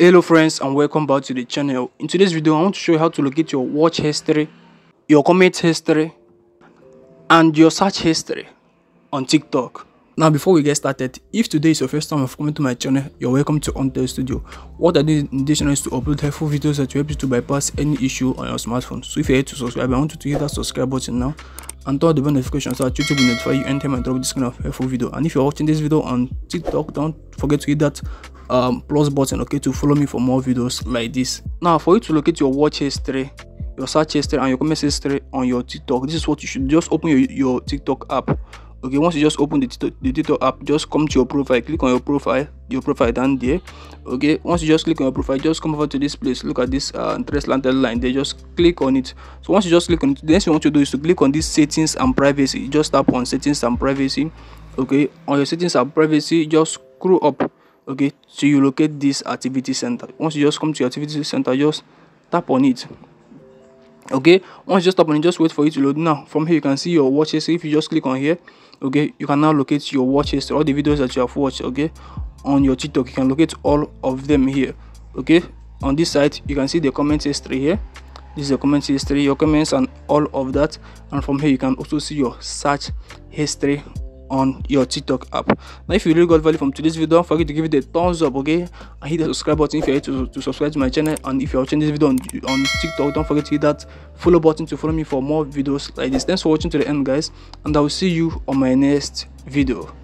hello friends and welcome back to the channel. In today's video i want to show you how to locate your watch history your comment history and your search history on tiktok. Now before we get started if today is your first time of coming to my channel you're welcome to Hontech Studio. What i do in this channel is to upload helpful videos that will help you to bypass any issue on your smartphone. So if you're here to subscribe i want you to hit that subscribe button now and turn the bell notification so that YouTube will notify you anytime I drop this kind of helpful video. And if you're watching this video on TikTok, don't forget to hit that um, plus button, okay, to follow me for more videos like this. Now, for you to locate your watch history, your search history, and your comment history on your TikTok, this is what you should just open your, your TikTok app. Okay once you just open the TikTok, the TikTok app just come to your profile click on your profile your profile down there. Okay once you just click on your profile just come over to this place look at this uh interest line there just click on it. So once you just click on it the next you want to do is to click on this settings and privacy. Just tap on settings and privacy. Okay on your settings and privacy just scroll up okay so you locate this activity center. Once you just come to your activity center just tap on it. Okay once you just tap on it just wait for it to load. Now from here you can see your watches if you just click on here okay you can now locate your watches all the videos that you have watched okay on your tiktok. You can locate all of them here okay. On this side you can see the comment history here. This is the comment history your comments and all of that. And from here you can also see your search history on your TikTok app. Now, if you really got value from today's video, don't forget to give it a thumbs up, okay? And hit the subscribe button if you're here to, to subscribe to my channel. And if you're watching this video on, on TikTok, don't forget to hit that follow button to follow me for more videos like this. Thanks for watching to the end, guys. And I will see you on my next video.